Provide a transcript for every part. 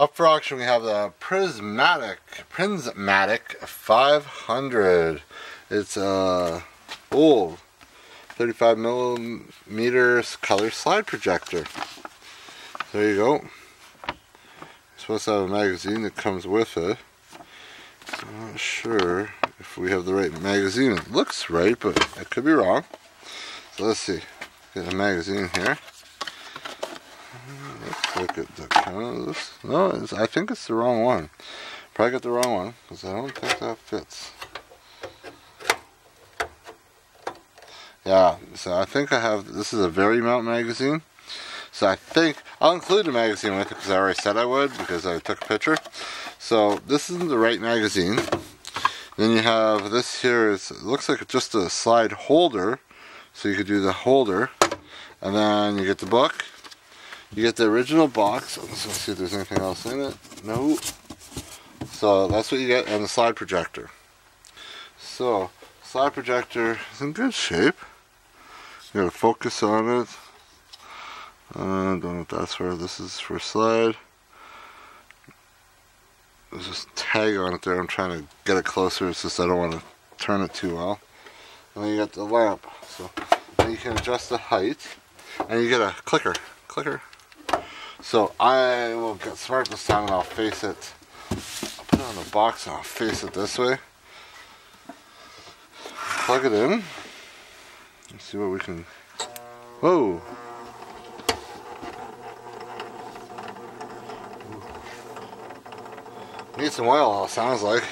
Up for auction we have the Prismatic Prismatic 500. It's a uh, old 35 millimeters color slide projector. There you go. You're supposed to have a magazine that comes with it. I'm not sure if we have the right magazine. It looks right, but I could be wrong. So let's see. Get a magazine here. Let's look at the colors. No, I think it's the wrong one. Probably got the wrong one because I don't think that fits. Yeah, so I think I have, this is a Very Mount magazine. So I think, I'll include the magazine with it because I already said I would because I took a picture. So this isn't the right magazine. Then you have this here is, it looks like just a slide holder. So you could do the holder. And then you get the book. You get the original box. Let's see if there's anything else in it. No. So that's what you get and the slide projector. So slide projector is in good shape. You got to focus on it. Uh, don't know if that's where this is for slide. There's this tag on it there. I'm trying to get it closer. It's just I don't want to turn it too well. And then you got the lamp. So you can adjust the height. And you get a clicker. Clicker. So I will get smart this time and I'll face it. I'll put it on the box and I'll face it this way. Plug it in. Let's see what we can. Whoa! Need some oil, sounds like.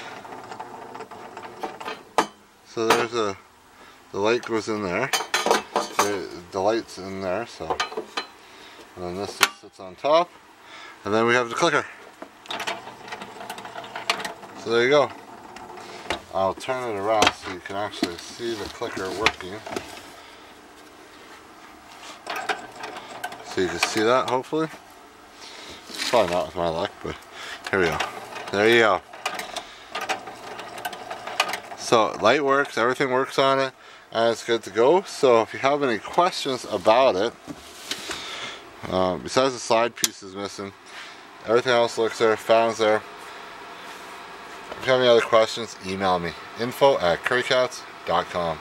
So there's a, the light goes in there. The, the light's in there, so. And then this sits on top. And then we have the clicker. So there you go. I'll turn it around so you can actually see the clicker working. So you can see that hopefully. Probably not with my luck, but here we go. There you go. So light works, everything works on it, and it's good to go. So if you have any questions about it, um, besides the side piece is missing, everything else looks there, fans there. If you have any other questions, email me. Info at kurycats.com.